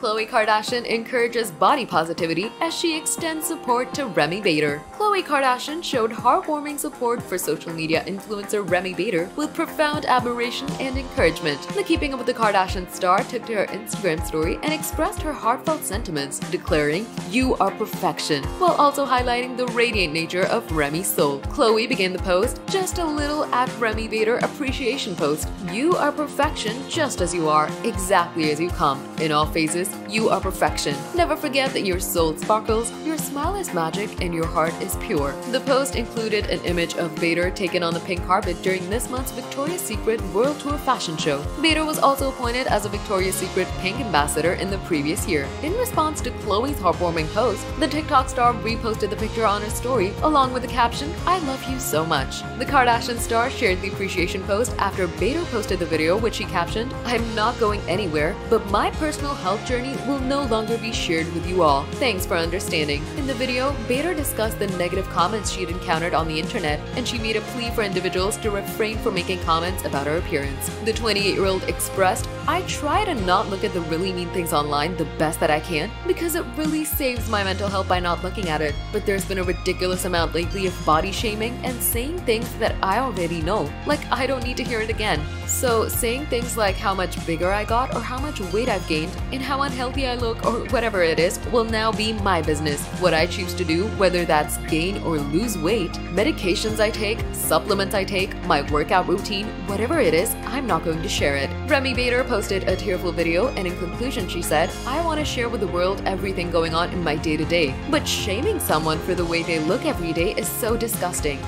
Khloe Kardashian encourages body positivity as she extends support to Remi Bader. Khloe Kardashian showed heartwarming support for social media influencer Remi Bader with profound admiration and encouragement. The Keeping Up with the Kardashian star took to her Instagram story and expressed her heartfelt sentiments, declaring, You are perfection, while also highlighting the radiant nature of Remi's soul. Khloe began the post, just a little at Remi Bader appreciation post. You are perfection just as you are, exactly as you come. In all phases, you are perfection. Never forget that your soul sparkles, your smile is magic, and your heart is pure. The post included an image of Bader taken on the pink carpet during this month's Victoria's Secret World Tour fashion show. Bader was also appointed as a Victoria's Secret Pink Ambassador in the previous year. In response to Khloe's heartwarming post, the TikTok star reposted the picture on her story along with the caption, I love you so much. The Kardashian star shared the appreciation post after Bader posted the video which she captioned, I'm not going anywhere, but my personal health journey will no longer be shared with you all. Thanks for understanding. In the video, Bader discussed the negative comments she had encountered on the internet and she made a plea for individuals to refrain from making comments about her appearance. The 28-year-old expressed, I try to not look at the really mean things online the best that I can because it really saves my mental health by not looking at it. But there's been a ridiculous amount lately of body shaming and saying things that I already know. Like I don't need to hear it again. So saying things like how much bigger I got or how much weight I've gained and how unhealthy I look or whatever it is will now be my business. What I choose to do, whether that's gain or lose weight, medications I take, supplements I take, my workout routine, whatever it is, I'm not going to share it. Remi Bader posted a tearful video and in conclusion she said, I want to share with the world everything going on in my day to day, but shaming someone for the way they look every day is so disgusting.